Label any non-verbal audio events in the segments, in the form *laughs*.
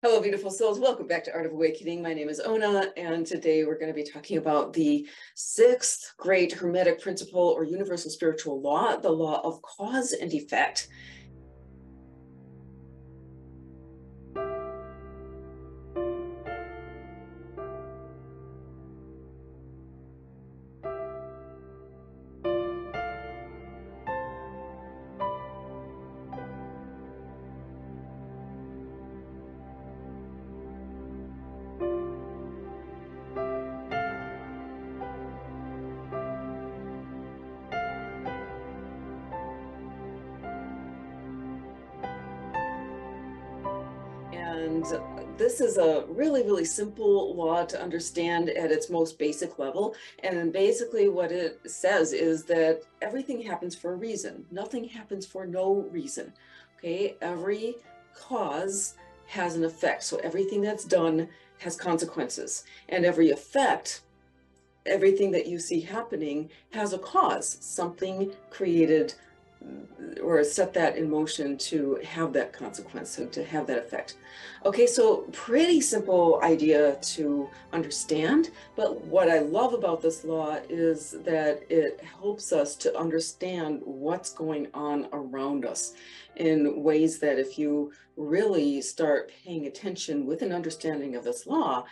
Hello, beautiful souls. Welcome back to Art of Awakening. My name is Ona, and today we're going to be talking about the sixth great Hermetic principle or universal spiritual law, the law of cause and effect. And this is a really, really simple law to understand at its most basic level. And basically, what it says is that everything happens for a reason, nothing happens for no reason. Okay, every cause has an effect. So everything that's done has consequences, and every effect everything that you see happening has a cause, something created or set that in motion to have that consequence, so to have that effect. Okay, so pretty simple idea to understand, but what I love about this law is that it helps us to understand what's going on around us in ways that if you really start paying attention with an understanding of this law,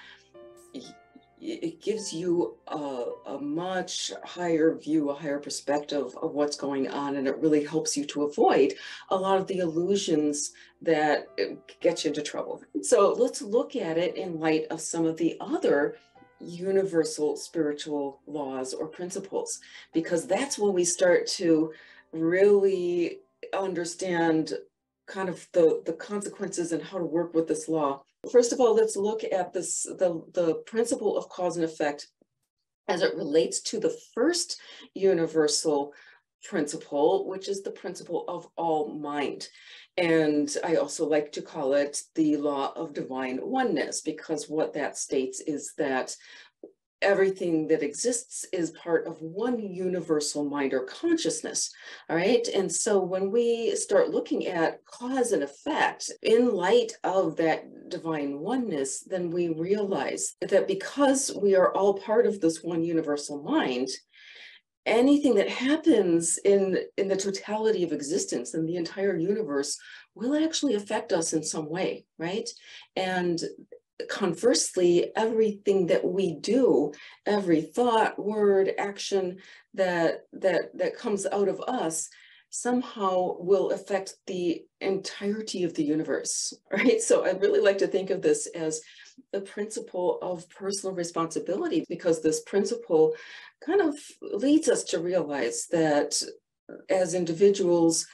it gives you a, a, much higher view, a higher perspective of what's going on, and it really helps you to avoid a lot of the illusions that uh, get you into trouble. So let's look at it in light of some of the other universal spiritual laws or principles, because that's when we start to really understand kind of the, the consequences and how to work with this law. First of all, let's look at this the, the principle of cause and effect as it relates to the first universal principle, which is the principle of all mind. And I also like to call it the law of divine oneness, because what that states is that everything that exists is part of one universal mind or consciousness. All right. And so when we start looking at cause and effect in light of that divine oneness, then we realize that because we are all part of this one universal mind, anything that happens in in the totality of existence in the entire universe will actually affect us in some way right and conversely, everything that we do, every thought, word, action that that that comes out of us somehow will affect the entirety of the universe, *laughs* right? So I really like to think of this as the principle of personal responsibility because this principle kind of leads us to realize that as individuals,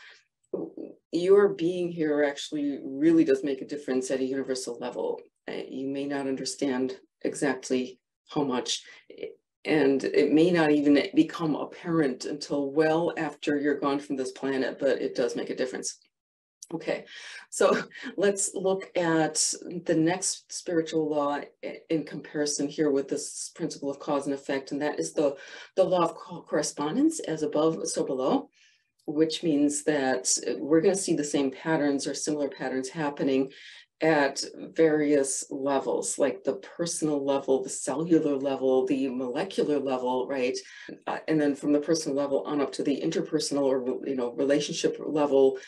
your being here actually really does make a difference at a universal level. You may not understand exactly how much, and it may not even become apparent until well after you're gone from this planet, but it does make a difference. Okay, so *laughs* let's look at the next spiritual law in comparison here with this principle of cause and effect, and that is the, the law of correspondence as above, so below, which means that we're going to see the same patterns or similar patterns happening at various levels, like the personal level, the cellular level, the molecular level, right? Uh, and then from the personal level on up to the interpersonal or, you know, relationship level,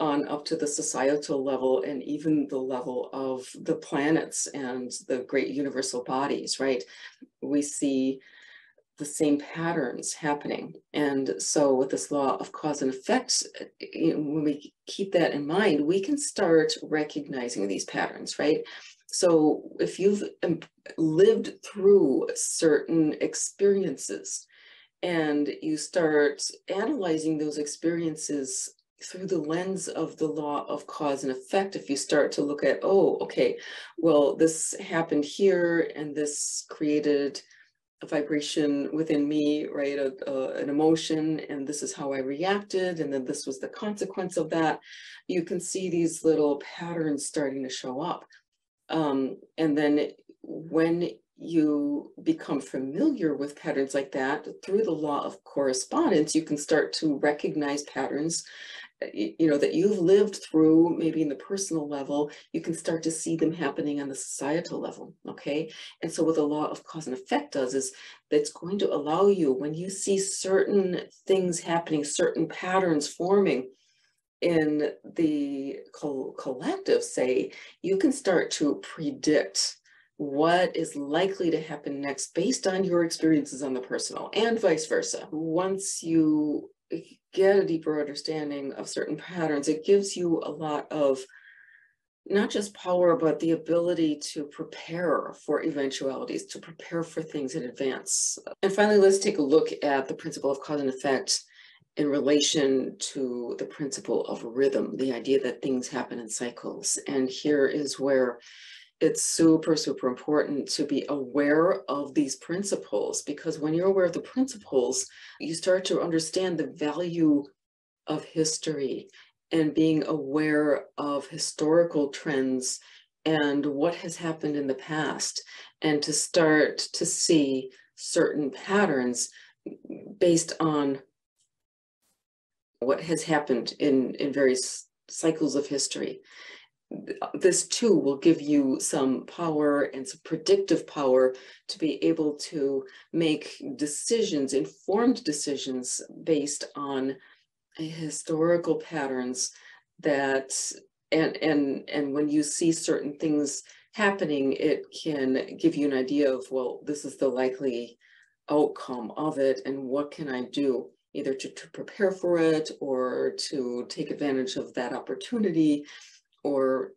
on up to the societal level and even the level of the planets and the great universal bodies, right? We see the same patterns happening. And so with this law of cause and effect, you know, when we keep that in mind, we can start recognizing these patterns, right? So if you've um, lived through certain experiences and you start analyzing those experiences through the lens of the law of cause and effect, if you start to look at, oh, okay, well, this happened here and this created a vibration within me, right, a, a, an emotion, and this is how I reacted, and then this was the consequence of that. You can see these little patterns starting to show up. Um, and then when you become familiar with patterns like that through the law of correspondence, you can start to recognize patterns you know, that you've lived through, maybe in the personal level, you can start to see them happening on the societal level, okay? And so what the law of cause and effect does is that's going to allow you, when you see certain things happening, certain patterns forming in the col- collective, say, you can start to predict what is likely to happen next based on your experiences on the personal and vice versa. Once you get a deeper understanding of certain patterns, it gives you a lot of not just power, but the ability to prepare for eventualities, to prepare for things in advance. And finally, let's take a look at the principle of cause and effect in relation to the principle of rhythm, the idea that things happen in cycles. And here is where it's super, super important to be aware of these principles because when you're aware of the principles, you start to understand the value of history and being aware of historical trends and what has happened in the past and to start to see certain patterns based on what has happened in, in various cycles of history. This too will give you some power and some predictive power to be able to make decisions, informed decisions based on historical patterns that and and and when you see certain things happening it can give you an idea of well this is the likely outcome of it and what can i do either to, to prepare for it or to take advantage of that opportunity or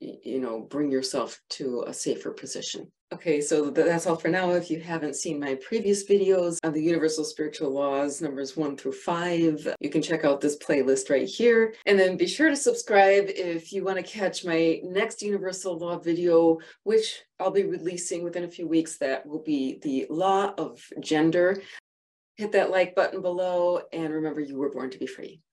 you know bring yourself to a safer position Okay, so that's all for now. If you haven't seen my previous videos on the universal spiritual laws, numbers one through five, you can check out this playlist right here. And then be sure to subscribe if you want to catch my next universal law video, which I'll be releasing within a few weeks. That will be the law of gender. Hit that like button below and remember you were born to be free.